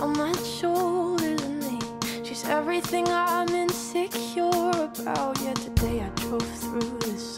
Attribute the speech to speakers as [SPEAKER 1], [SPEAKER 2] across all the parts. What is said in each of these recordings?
[SPEAKER 1] on my shoulders than me, She's everything I'm insecure about. Yet today I drove through this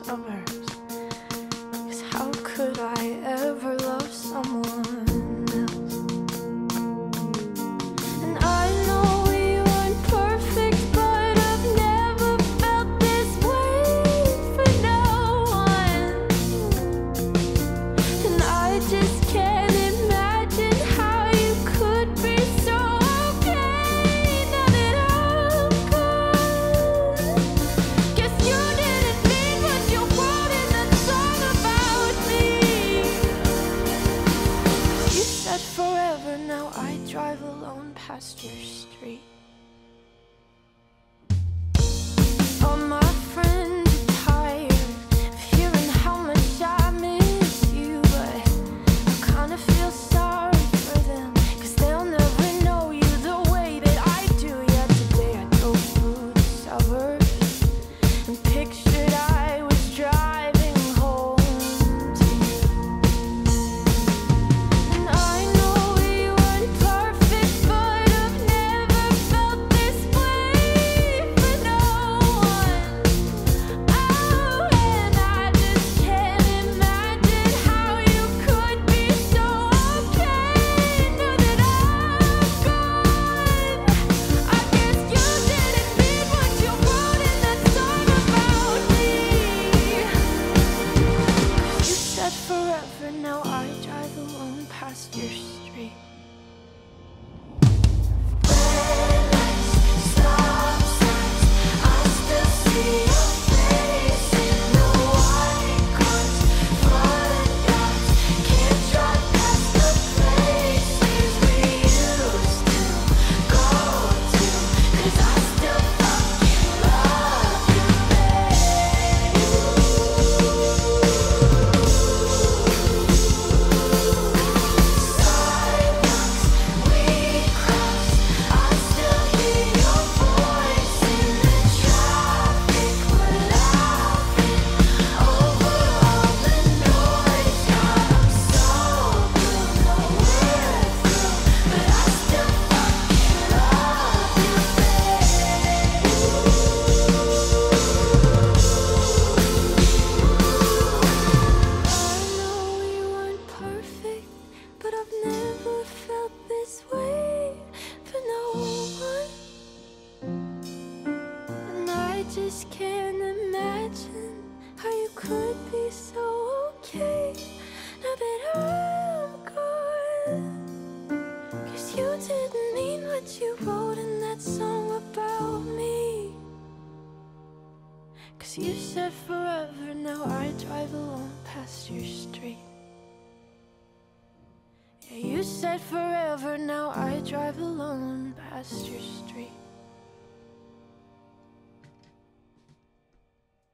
[SPEAKER 1] drive alone past your street. You didn't mean what you wrote in that song about me. Cause you said forever, now I drive alone past your street. Yeah, you said forever, now I drive alone past your street.